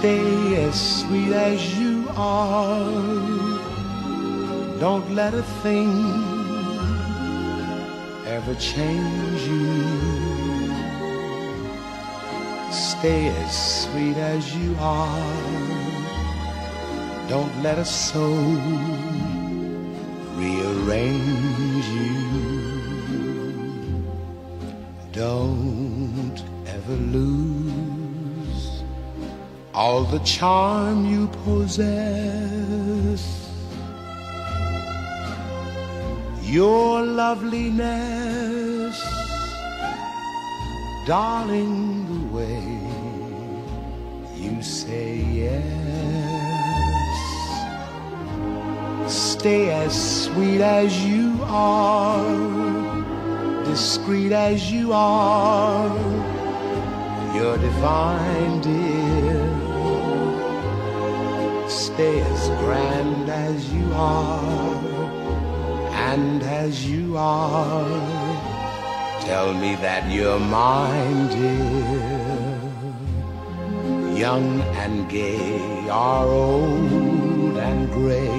Stay as sweet as you are. Don't let a thing ever change you. Stay as sweet as you are. Don't let a soul rearrange you. Don't ever lose all the charm you possess. Your loveliness, darling, the way you say yes. Stay as sweet as you are, discreet as you are. You're divine, dear. Stay as grand as you are, and as you are. Tell me that you're mine, dear. Young and gay are old and gray.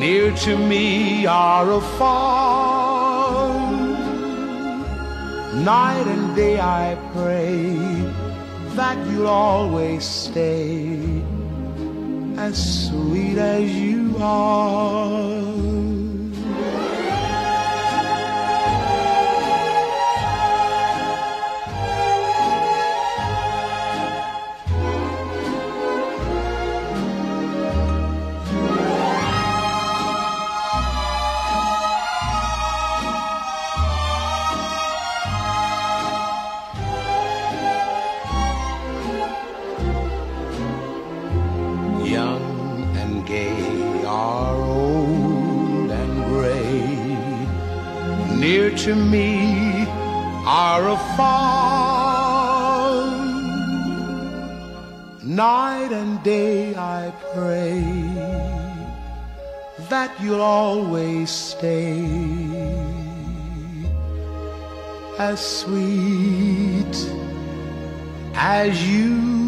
Near to me are afar. Night and day I pray that you'll always stay as sweet as you are. Near to me are afar. Night and day I pray that you'll always stay as sweet as you.